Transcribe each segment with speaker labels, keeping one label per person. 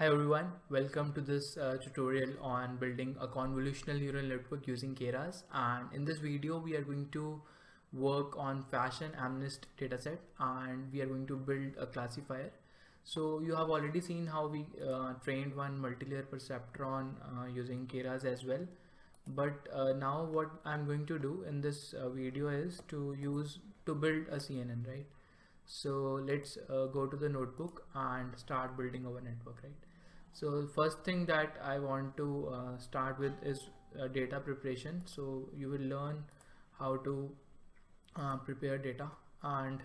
Speaker 1: Hi everyone, welcome to this uh, tutorial on building a convolutional neural network using Keras. And in this video we are going to work on fashion MNIST dataset and we are going to build a classifier. So you have already seen how we uh, trained one multilayer perceptron uh, using Keras as well. But uh, now what I'm going to do in this uh, video is to use to build a CNN right? So let's uh, go to the notebook and start building our network right so first thing that I want to uh, start with is uh, data preparation. So you will learn how to uh, prepare data. And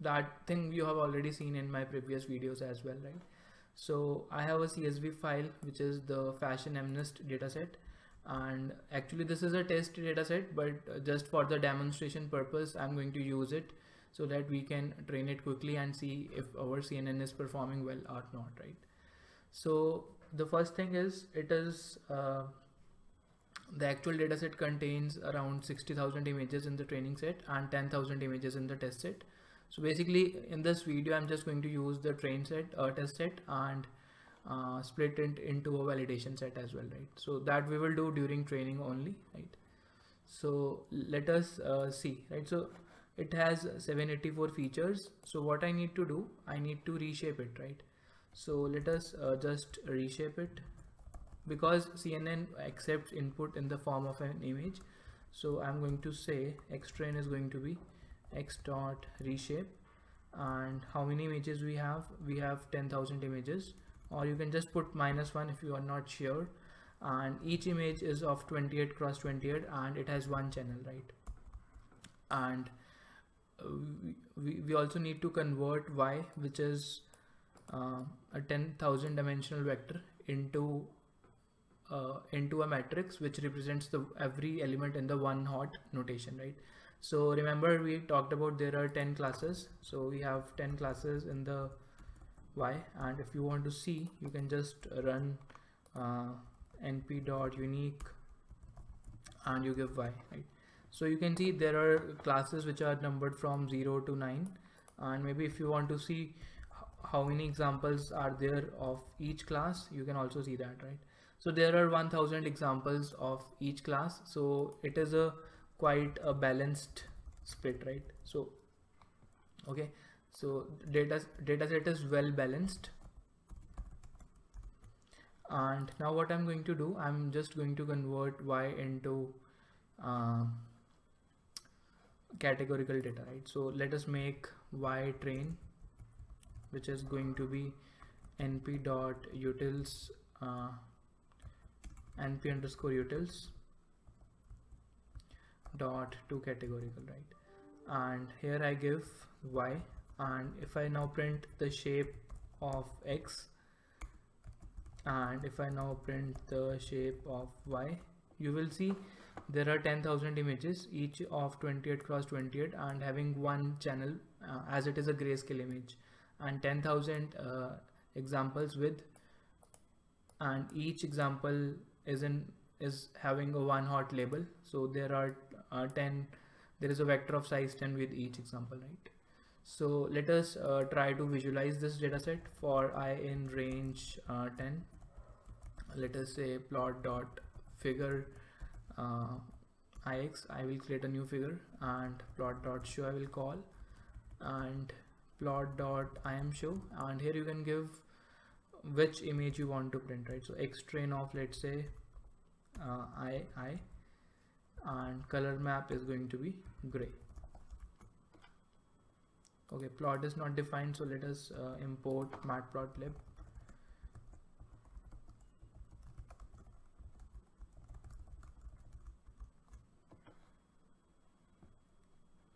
Speaker 1: that thing you have already seen in my previous videos as well right? So I have a CSV file which is the fashion MNIST dataset. And actually this is a test dataset but just for the demonstration purpose I'm going to use it so that we can train it quickly and see if our CNN is performing well or not right so the first thing is it is uh, the actual dataset contains around 60,000 images in the training set and 10,000 images in the test set. So basically in this video I'm just going to use the train set uh, test set and uh, split it into a validation set as well right? So that we will do during training only right? So let us uh, see right? So it has 784 features. So what I need to do I need to reshape it right so let us uh, just reshape it. Because CNN accepts input in the form of an image so I'm going to say x train is going to be x dot reshape. And how many images we have? We have 10,000 images. Or you can just put minus one if you are not sure. And each image is of 28 cross 28 and it has one channel right? And uh, we, we also need to convert y which is uh, a 10,000 dimensional vector into uh, into a matrix which represents the every element in the one hot notation right? So remember we talked about there are 10 classes. So we have 10 classes in the y and if you want to see you can just run uh, np dot unique and you give y right? So you can see there are classes which are numbered from 0 to 9 and maybe if you want to see how many examples are there of each class you can also see that right? So there are 1000 examples of each class. So it is a quite a balanced split right? So okay. So data data set is well balanced. And now what I'm going to do I'm just going to convert y into uh, categorical data right? So let us make y train which is going to be np dot utils uh, np underscore utils dot to categorical right? And here I give y and if I now print the shape of x and if I now print the shape of y you will see there are 10,000 images each of 28 cross 28 and having one channel uh, as it is a grayscale image and 10,000 uh, examples with and each example is in is having a one hot label. So there are uh, 10 there is a vector of size 10 with each example right? So let us uh, try to visualize this dataset for i in range uh, 10 let us say plot dot figure uh, ix i will create a new figure and plot dot show i will call and plot dot im show and here you can give which image you want to print right? So x train of let's say uh, i i and color map is going to be gray. Okay plot is not defined so let us uh, import matplotlib.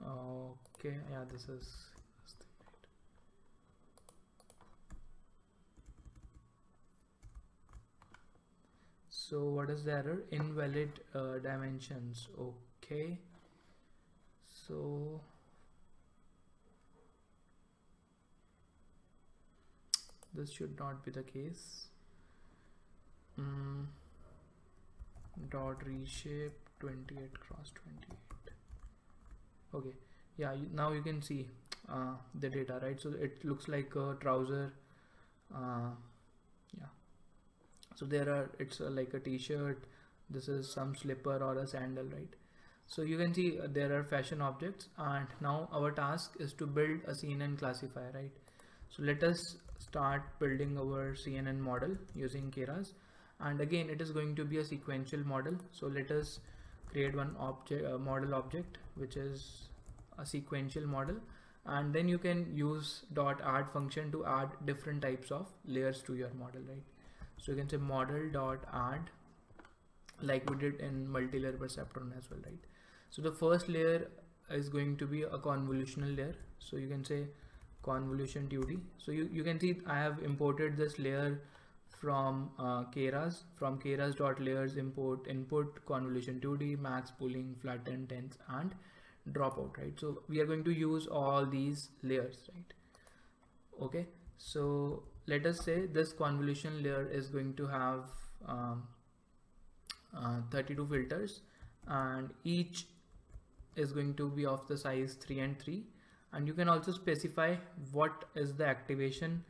Speaker 1: Okay yeah this is so what is the error? Invalid uh, dimensions. Okay. So this should not be the case. Mm, dot reshape 28 cross 28 okay. Yeah you, now you can see uh, the data right? So it looks like a trouser uh, so there are it's a, like a t-shirt this is some slipper or a sandal right? So you can see uh, there are fashion objects and now our task is to build a CNN classifier right? So let us start building our CNN model using Keras. And again it is going to be a sequential model. So let us create one object uh, model object which is a sequential model. And then you can use dot add function to add different types of layers to your model right so you can say model dot add like we did in multi-layer perceptron as well right? So the first layer is going to be a convolutional layer. So you can say convolution 2d so you, you can see I have imported this layer from uh, Keras from Keras dot layers import input convolution 2d max pooling flatten dense and dropout right? So we are going to use all these layers right? Okay. So let us say this convolution layer is going to have um, uh, 32 filters and each is going to be of the size 3 and 3 and you can also specify what is the activation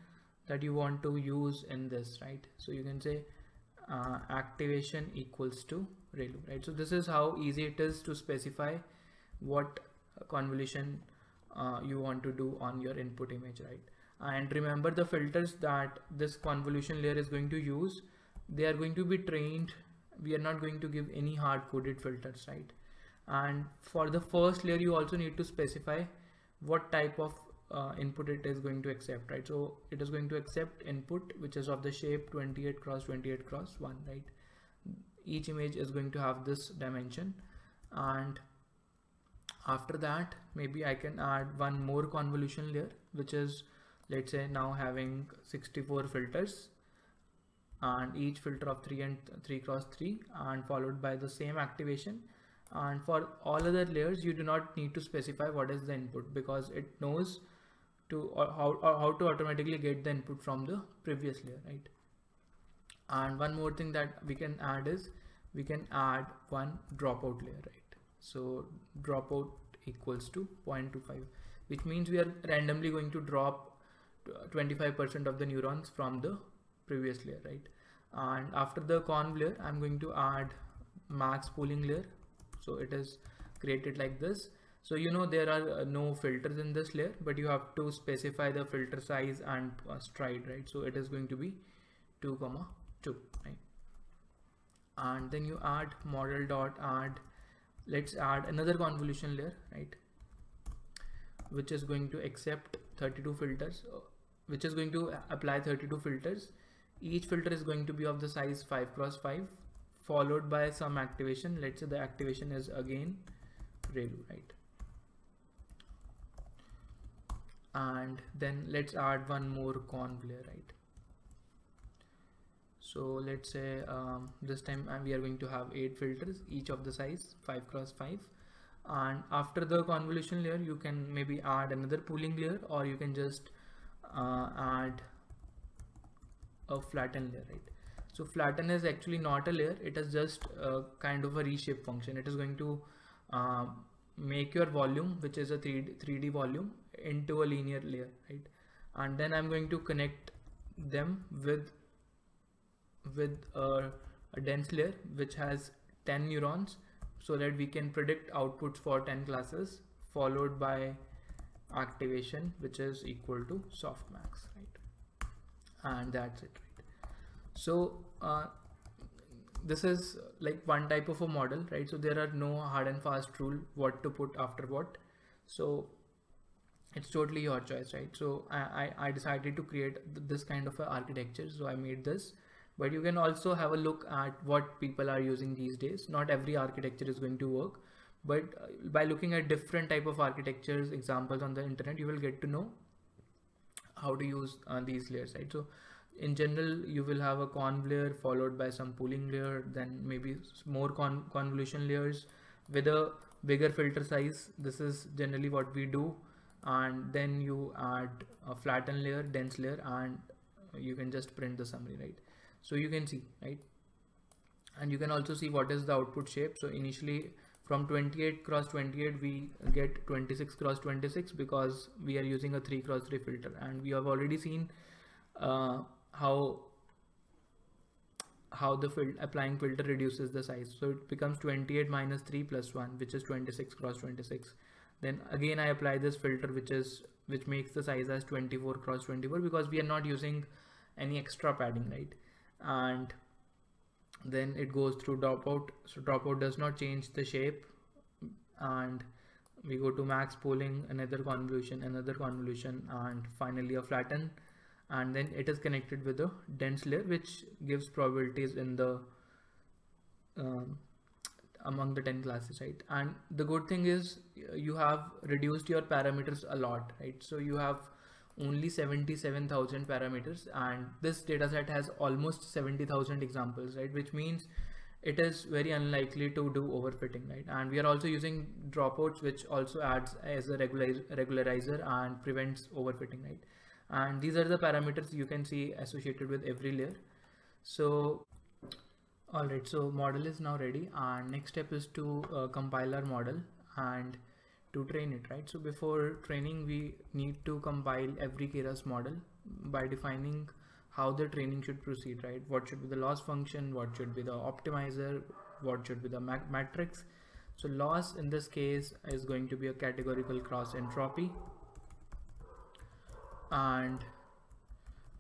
Speaker 1: that you want to use in this right? So you can say uh, activation equals to ReLU right? So this is how easy it is to specify what convolution uh, you want to do on your input image right and remember the filters that this convolution layer is going to use. They are going to be trained. We are not going to give any hard coded filters right? And for the first layer you also need to specify what type of uh, input it is going to accept right? So it is going to accept input which is of the shape 28 cross 28 cross 1 right? Each image is going to have this dimension. And after that maybe I can add one more convolution layer which is let's say now having 64 filters and each filter of 3 and 3 cross 3 and followed by the same activation. And for all other layers you do not need to specify what is the input because it knows to or how, or how to automatically get the input from the previous layer right? And one more thing that we can add is we can add one dropout layer right? So dropout equals to 0.25 which means we are randomly going to drop 25% of the neurons from the previous layer right? And after the conv layer I'm going to add max pooling layer. So it is created like this. So you know there are uh, no filters in this layer but you have to specify the filter size and uh, stride right? So it is going to be 2 comma 2 right? And then you add model dot add let's add another convolution layer right? Which is going to accept 32 filters which is going to apply 32 filters. Each filter is going to be of the size 5 cross 5 followed by some activation. Let's say the activation is again ReLU right? And then let's add one more conv layer right? So let's say um, this time uh, we are going to have eight filters each of the size 5 cross 5 and after the convolution layer you can maybe add another pooling layer or you can just uh, add a flatten layer right? So flatten is actually not a layer. It is just a kind of a reshape function. It is going to uh, make your volume which is a 3D, 3D volume into a linear layer right? And then I'm going to connect them with with a, a dense layer which has 10 neurons so that we can predict outputs for 10 classes followed by activation which is equal to softmax right? And that's it right? So uh, this is like one type of a model right? So there are no hard and fast rule what to put after what. So it's totally your choice right? So I, I, I decided to create this kind of architecture so I made this. But you can also have a look at what people are using these days. Not every architecture is going to work but uh, by looking at different type of architectures examples on the internet you will get to know how to use uh, these layers right? So in general you will have a conv layer followed by some pooling layer then maybe more con convolution layers. With a bigger filter size this is generally what we do. And then you add a flatten layer dense layer and you can just print the summary right? So you can see right? And you can also see what is the output shape. So initially from 28 cross 28 we get 26 cross 26 because we are using a 3 cross 3 filter and we have already seen uh, how how the fil applying filter reduces the size. So it becomes 28 minus 3 plus 1, which is 26 cross 26. Then again, I apply this filter, which is which makes the size as 24 cross 24 because we are not using any extra padding, right? And then it goes through dropout. So dropout does not change the shape. And we go to max pooling, another convolution, another convolution, and finally a flatten. And then it is connected with a dense layer which gives probabilities in the um, among the 10 classes right? And the good thing is you have reduced your parameters a lot right? So you have only 77,000 parameters and this dataset has almost 70,000 examples right? Which means it is very unlikely to do overfitting right? And we are also using dropouts which also adds as a regularizer and prevents overfitting right? And these are the parameters you can see associated with every layer. So all right so model is now ready and next step is to uh, compile our model and to train it right? So before training we need to compile every keras model by defining how the training should proceed right? What should be the loss function what should be the optimizer what should be the matrix. So loss in this case is going to be a categorical cross entropy. And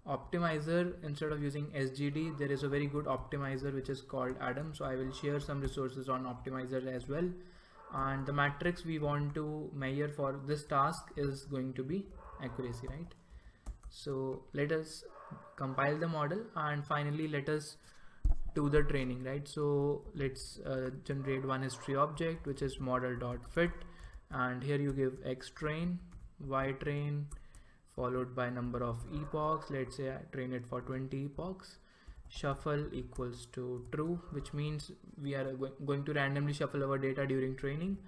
Speaker 1: optimizer instead of using SGD there is a very good optimizer which is called Adam. So I will share some resources on optimizer as well and the matrix we want to measure for this task is going to be accuracy right? So let us compile the model and finally let us do the training right? So let's uh, generate one history object which is model dot fit and here you give x train y train followed by number of epochs. Let's say I train it for 20 epochs shuffle equals to true which means we are going to randomly shuffle our data during training.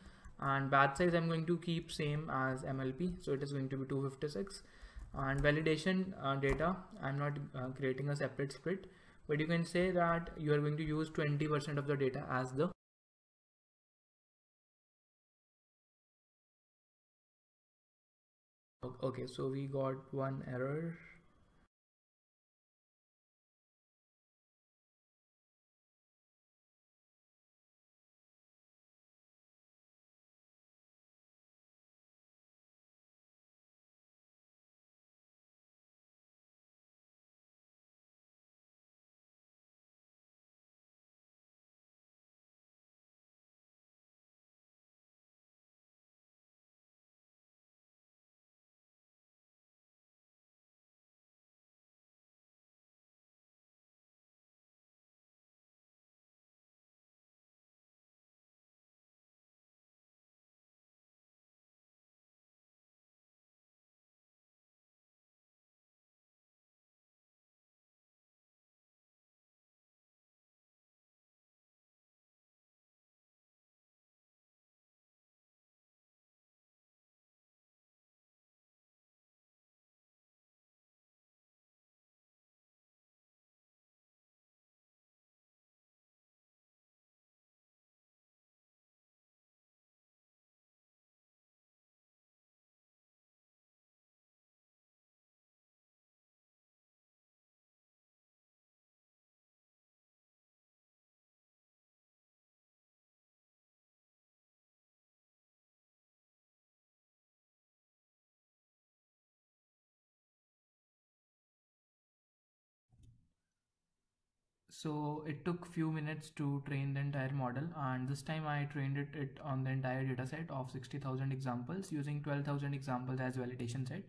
Speaker 1: And batch size I'm going to keep same as MLP so it is going to be 256 and validation uh, data I'm not uh, creating a separate split but you can say that you are going to use 20% of the data as the okay so we got one error so it took few minutes to train the entire model and this time I trained it, it on the entire dataset of 60,000 examples using 12,000 examples as validation set.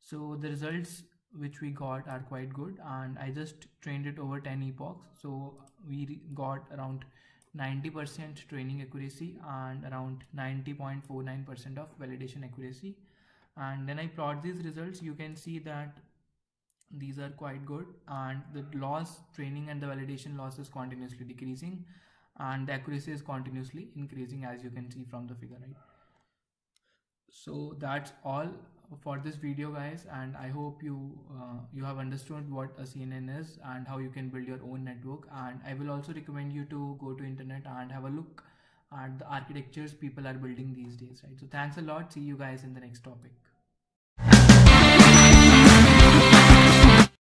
Speaker 1: So the results which we got are quite good and I just trained it over 10 epochs. So we got around 90% training accuracy and around 90.49% of validation accuracy. And then I plot these results, you can see that these are quite good. And the loss training and the validation loss is continuously decreasing. And the accuracy is continuously increasing as you can see from the figure right? So that's all for this video guys. And i hope you uh, you have understood what a cnn is and how you can build your own network. And i will also recommend you to go to internet and have a look at the architectures people are building these days right? So thanks a lot. See you guys in the next topic